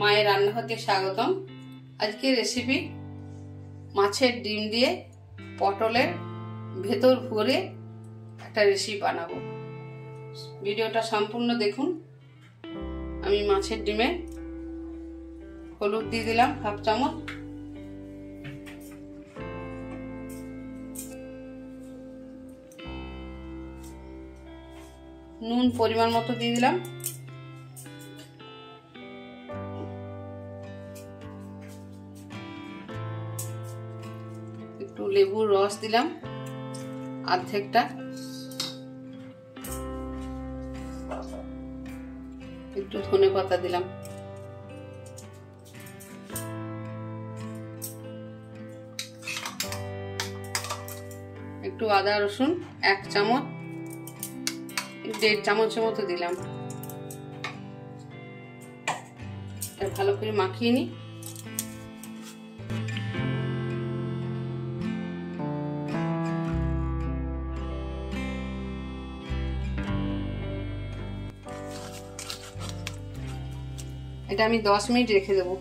মায়ের রান্নাঘরতে স্বাগতম। আজকে রেসিপি মাছের ডিম দিয়ে পটলের ভেতর ভরে একটা রেসিপি বানাবো। ভিডিওটা সম্পূর্ণ দেখুন। আমি মাছের ডিমে হলুদ দিয়ে দিলাম হাফ চামচ। নুন পরিমাণ মতো দিয়ে দিলাম। রস দিলাম। অর্ধেকটা একটু ধনে পাতা দিলাম। একটু আদা, রসুন, এক চামচ, দেড় চামচের মতো দিলাম। ভালো করে মাখিয়ে নিই। এটা আমি দশ মিনিট রেখে দেবো।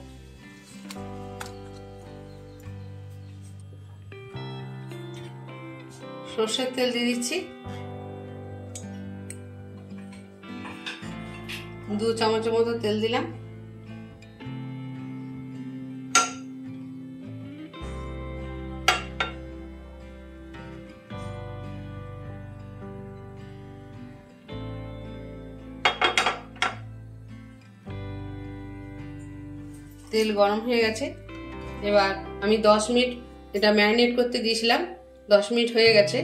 সর্ষের তেল দিয়ে দিচ্ছি। দু চামচের মতো তেল দিলাম। তেল গরম হয়ে গেছে। এবার আমি দশ মিনিট এটা ম্যারিনেট করতে দিয়েছিলাম। দশ মিনিট হয়ে গেছে।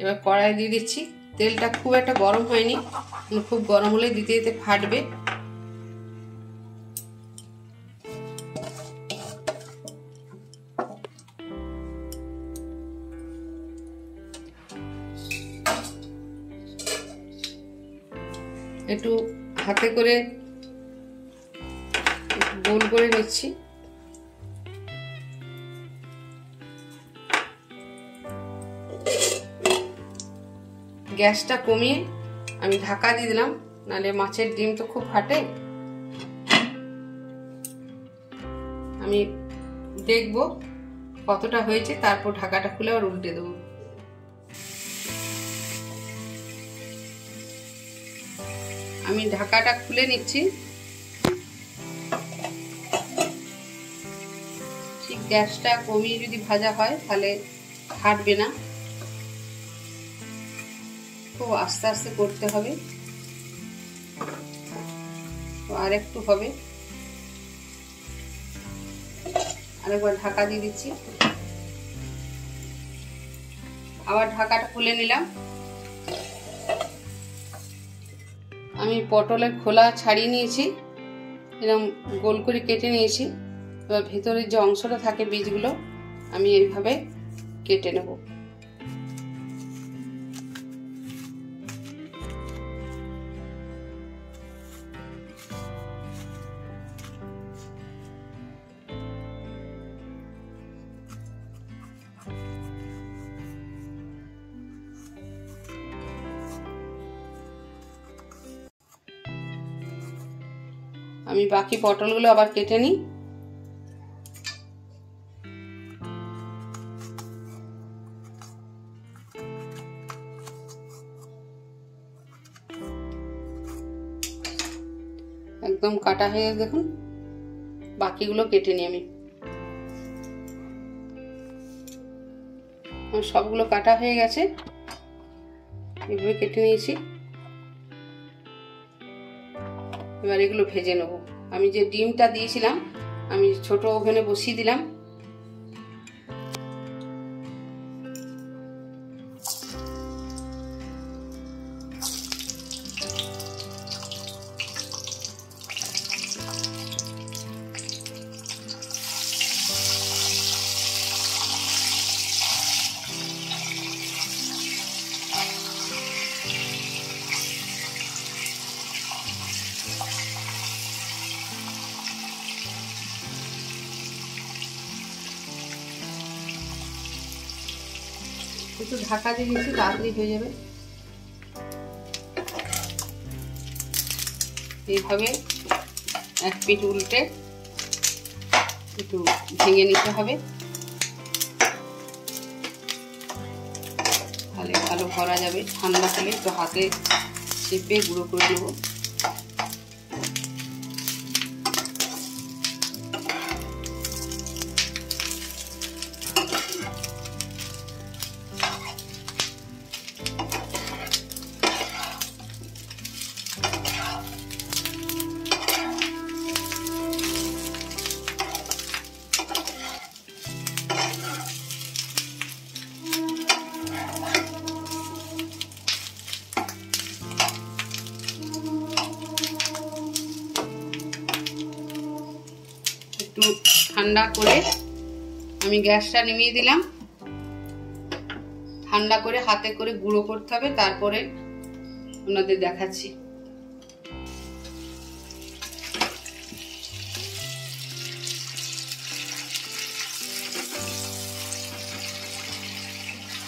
এবার কড়াই দিয়ে দিচ্ছি। তেলটা খুব একটা গরম হয়নি। খুব গরম হলে দিতে দিতে ফাটবে। একটু হাতে করে গোল করে নিচ্ছি। গ্যাসটা কমিয়ে আমি ঢাকা দিয়ে দিলাম নালে মাছের ডিম তো খুব ফাটে। আমি দেখব কতটা হয়েছে, তারপর ঢাকাটা খুলে আবার উল্টে দেবো। আমি ঢাকাটা খুলে নিচ্ছি। গ্যাসটা কমিয়ে যদি ভাজা হয়, তাহলে ফাটবে না। খুব আস্তে আস্তে করতে হবে। আর একটু হবে। আরেকবার ঢাকা দিয়ে দিচ্ছি। আবার ঢাকাটা খুলে নিলাম। আমি পটলের খোলা ছাড়িয়ে নিয়েছি। এরকম গোল করে কেটে নিয়েছি। এবার ভেতরের যে অংশটা থাকে বীজগুলো, আমি এইভাবে কেটে নেব। আমি বাকি পটলগুলো আবার কেটে নিই। একদম কাটা হয়ে গেছে, দেখুন। বাকিগুলো কেটে নিই আমি। সবগুলো কাটা হয়ে গেছে। এভাবে কেটে নিয়েছি। এবার এগুলো ভেজে নেব। আমি যে ডিমটা দিয়েছিলাম, আমি ছোট ওভেনে বসিয়ে দিলাম। একটু ঢাকা দিয়ে দিচ্ছি, তাড়াতাড়ি হয়ে যাবে। এইভাবে এক পিঠ উল্টে একটু ভেঙে নিতে হবে। তাহলে ভালো ভরা যাবে। ঠান্ডা হলে একটু হাতে চেপে গুঁড়ো করে নেব ঠান্ডা করে আমি গ্যাসটা নিমিয়ে দিলাম। ঠান্ডা করে হাতে করে গুঁড়ো করতে হবে, তারপরে ওনাদের দেখাচ্ছি।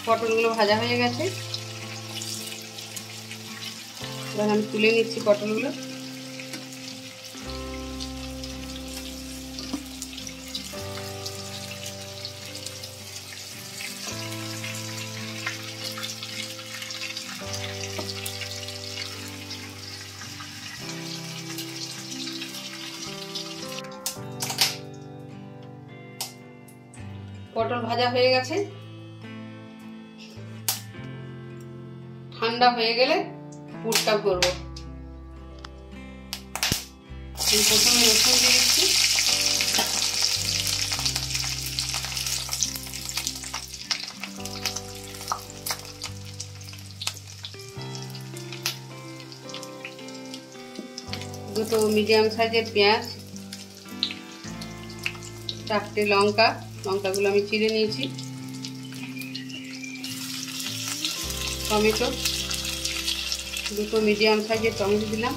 পটলগুলো ভাজা হয়ে গেছে। এবার আমি তুলে নিচ্ছি পটলগুলো। পটল ভাজা হয়ে গেছে। ঠান্ডা হয়ে গেলে পুরটা করব প্রথমে রসুন দিয়ে দিচ্ছি। দুটো মিডিয়াম সাইজের পেঁয়াজ, চারটে লঙ্কা লঙ্কাগুলো আমি চিড়ে নিয়েছি। টমেটো দুটো মিডিয়াম সাইজের টমেটো দিলাম।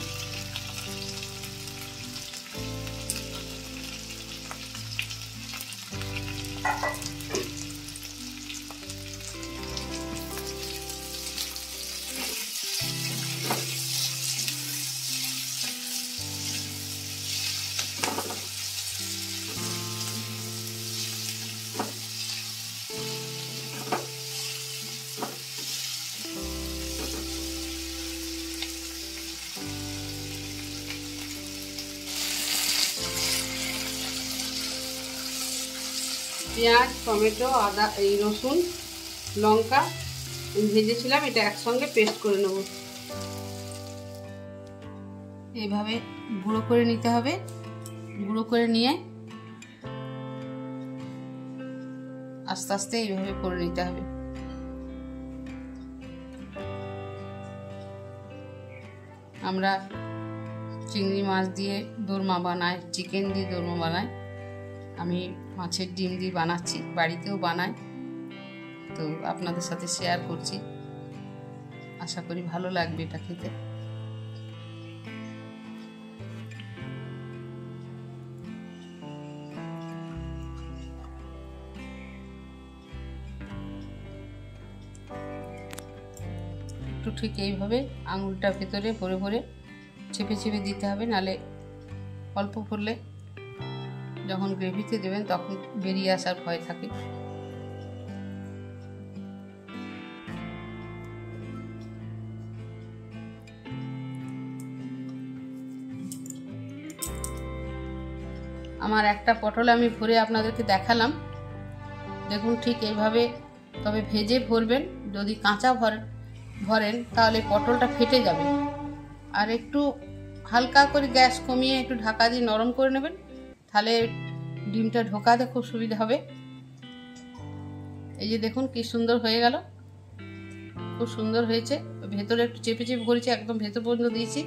পেঁয়াজ, টমেটো, আদা, এই রসুন, লঙ্কা ভেজেছিলাম, এটা একসঙ্গে পেস্ট করে নেব। এইভাবে গুঁড়ো করে নিতে হবে। গুঁড়ো করে নিয়ে আস্তে আস্তে এইভাবে করে নিতে হবে। আমরা চিংড়ি মাছ দিয়ে দোরমা বানাই, চিকেন দিয়ে দোরমা বানাই। আমি মাছের ডিম দিয়ে বানাচ্ছি, বাড়িতেও বানাই। তো আপনাদের সাথে শেয়ার করছি। আশা করি ভালো লাগবে এটা খেতে। একটু ঠিক এইভাবে আঙুলটা ভেতরে ভরে ভরে চেপে চেপে দিতে হবে, নালে অল্প করলে যখন গ্রেভিতে দেবেন, তখন বেরিয়ে আসার ভয় থাকে। আমার একটা পটল আমি ভরে আপনাদেরকে দেখালাম। দেখুন ঠিক এইভাবে, তবে ভেজে ভরবেন। যদি কাঁচা ভরেন ভরেন, তাহলে পটলটা ফেটে যাবে। আর একটু হালকা করে গ্যাস কমিয়ে একটু ঢাকা দিয়ে নরম করে নেবেন। তাহলে ডিমটা ঢোকাতে খুব সুবিধা হবে। এই যে দেখুন কি সুন্দর হয়ে গেল। খুব সুন্দর হয়েছে। ভেতরে একটু চেপে চেপে করেছি, একদম ভেতর পর্যন্ত দিয়েছি।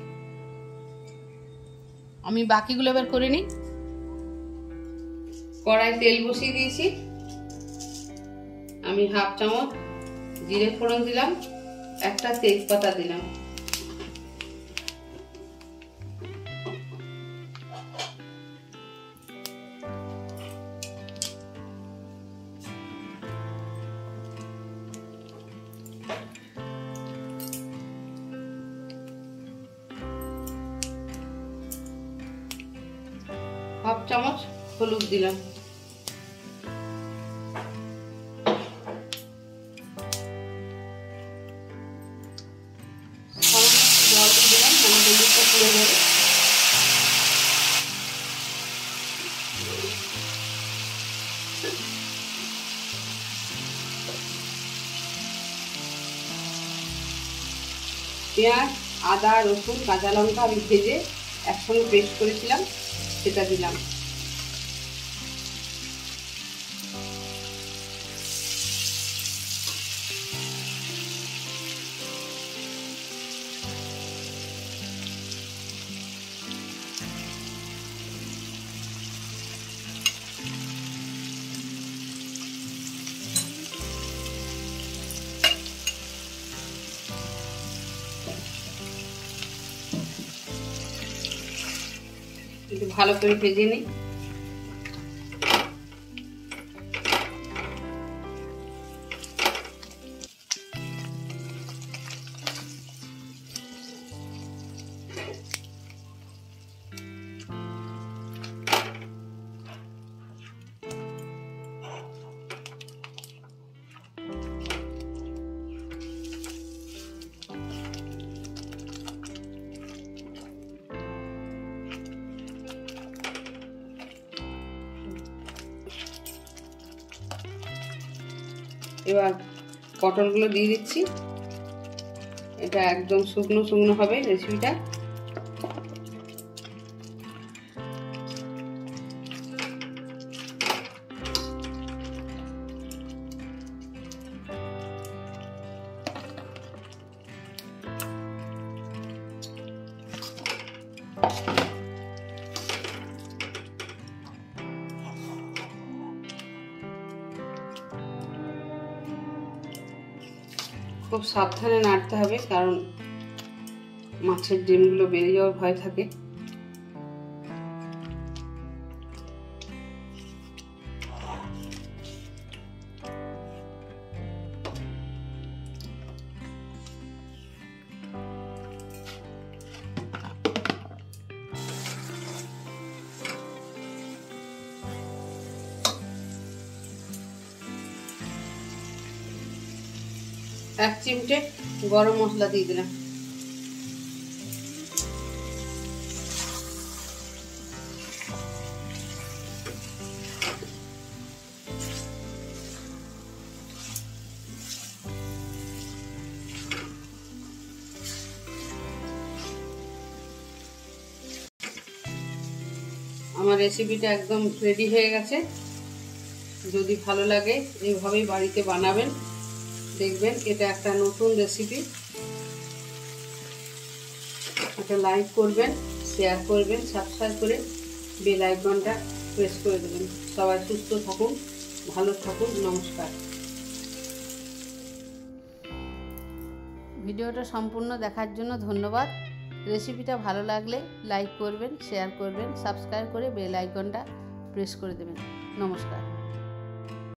আমি বাকিগুলো এবার করে নিই। কড়াই তেল বসিয়ে দিয়েছি। আমি হাফ চামচ জিরে ফোড়ন দিলাম, একটা তেজপাতা দিলাম। চামচ হলুদ দিলাম। পেঁয়াজ আদা রসুন কাঁচা লঙ্কা আমি ভেজে একসঙ্গে পেস্ট করেছিলাম। সেটা দিলাম। একটু ভালো করে ভেজে নিই। এবার পটলগুলো দিয়ে দিচ্ছি। এটা একদম শুকনো শুকনো হবে রেসিপিটা খুব সাবধানে নাড়তে হবে কারণ মাছের ডিমগুলো বেরিয়ে যাওয়ার ভয় থাকে। এক চিমটে গরম মশলা দিয়ে দিলাম। আমার রেসিপিটা একদম রেডি হয়ে গেছে। যদি ভালো লাগে, এইভাবেই বাড়িতে বানাবেন। দেখবেন, এটা একটা নতুন রেসিপি একটা লাইক করবেন শেয়ার করবেন সাবস্ক্রাইব করে বেল আইকনটা প্রেস করে দেবেন। সবাই সুস্থ থাকুন, ভালো থাকুন, নমস্কার। ভিডিওটা সম্পূর্ণ দেখার জন্য ধন্যবাদ। রেসিপিটা ভালো লাগলে লাইক করবেন শেয়ার করবেন সাবস্ক্রাইব করে বেল আইকনটা প্রেস করে দেবেন। নমস্কার।